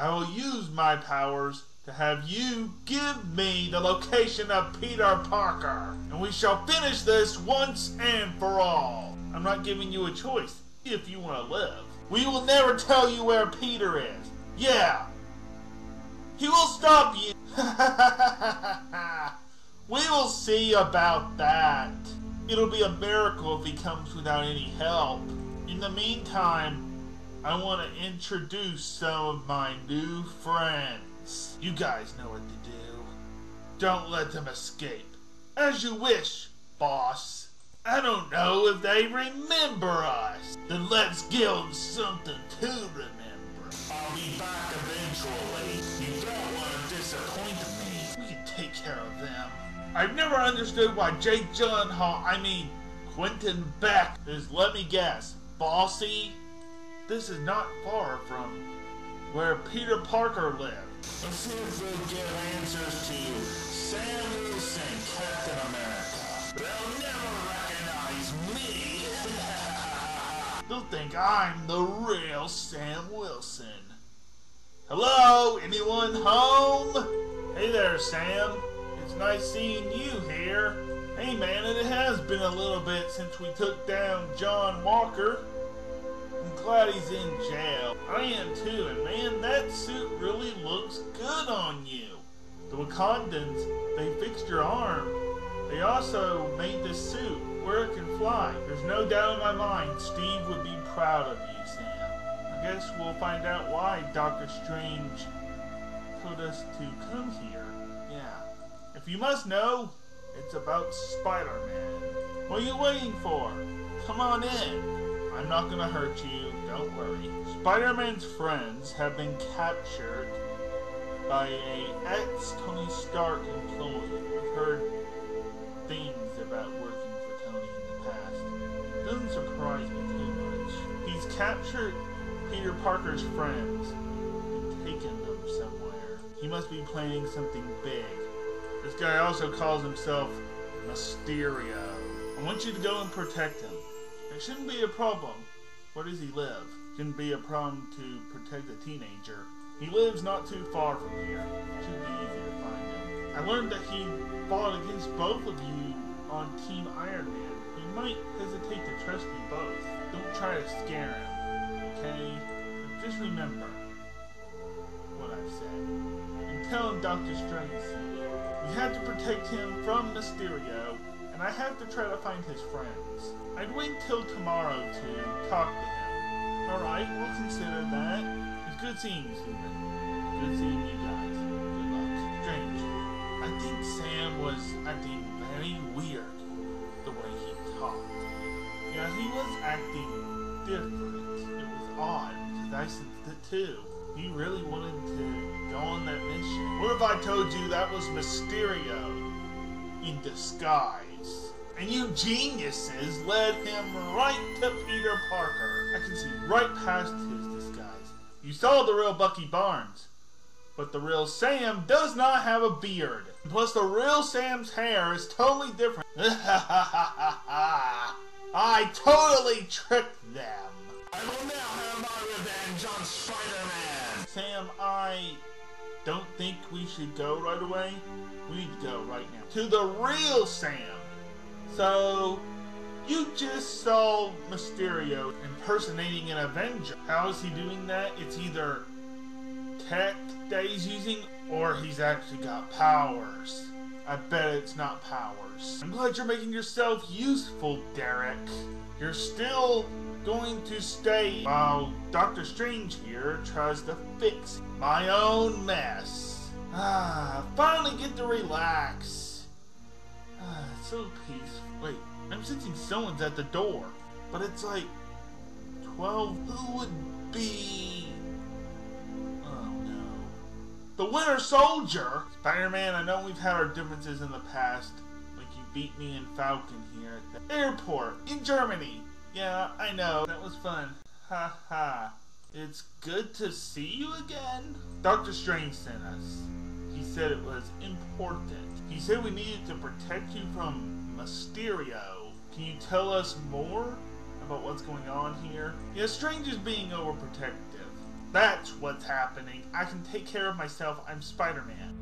I will use my powers to have you give me the location of Peter Parker. And we shall finish this once and for all. I'm not giving you a choice if you want to live. We will never tell you where Peter is. Yeah. He will stop you. we will see about that. It'll be a miracle if he comes without any help. In the meantime, I want to introduce some of my new friends. You guys know what to do. Don't let them escape. As you wish, boss. I don't know if they remember us. Then let's give them something to remember. I'll be back eventually. You don't want to disappoint me. We can take care of them. I've never understood why Jake Gyllenhaal, I mean, Quentin Beck, is, let me guess, bossy? This is not far from where Peter Parker lived. Let's see if we get answers to you. Sam Wilson, Captain America. They'll never recognize me. They'll think I'm the real Sam Wilson. Hello? Anyone home? Hey there, Sam. It's nice seeing you here. Hey man, it has been a little bit since we took down John Walker. He's in jail. I am too, and man, that suit really looks good on you. The Wakandans, they fixed your arm. They also made this suit where it can fly. There's no doubt in my mind Steve would be proud of you, Sam. I guess we'll find out why Doctor Strange told us to come here. Yeah. If you must know, it's about Spider-Man. What are you waiting for? Come on in. I'm not gonna hurt you, don't worry. Spider-Man's friends have been captured by a ex-Tony Stark employee. I've heard things about working for Tony in the past. Doesn't surprise me too much. He's captured Peter Parker's friends and taken them somewhere. He must be planning something big. This guy also calls himself Mysterio. I want you to go and protect him. It shouldn't be a problem. Where does he live? Shouldn't be a problem to protect a teenager. He lives not too far from here. Should be easy to find him. I learned that he fought against both of you on Team Iron Man. He might hesitate to trust you both. Don't try to scare him, okay? Just remember what I've said. And tell him Doctor Strange you. We have to protect him from Mysterio, and I have to try to find his friends. I'd wait till tomorrow to talk to him. Alright, we'll consider that. It's good seeing you, Stephen. Good seeing you guys. Good luck. Strange. I think Sam was acting very weird the way he talked. Yeah, he was acting different. It was odd because I sensed it too. He really wanted to go on that mission. What if I told you that was Mysterio in disguise? And you geniuses led him right to Peter Parker. I can see right past his disguise. You saw the real Bucky Barnes. But the real Sam does not have a beard. Plus, the real Sam's hair is totally different. I totally tricked them. I will now have my revenge on Spider-Man. Sam, I don't think we should go right away. We need to go right now. To the real Sam. So, you just saw Mysterio impersonating an Avenger. How is he doing that? It's either tech that he's using or he's actually got powers. I bet it's not powers. I'm glad you're making yourself useful, Derek. You're still going to stay while Doctor Strange here tries to fix my own mess. Ah, finally get to relax. So peaceful. Wait, I'm sensing someone's at the door. But it's like 12. Who would be. Oh no. The Winter Soldier! Spider Man, I know we've had our differences in the past. Like you beat me in Falcon here at the airport in Germany. Yeah, I know. That was fun. Ha ha. It's good to see you again. Doctor Strange sent us. Said it was important. He said we needed to protect you from Mysterio. Can you tell us more about what's going on here? Yeah, Strange is being overprotective. That's what's happening. I can take care of myself. I'm Spider Man.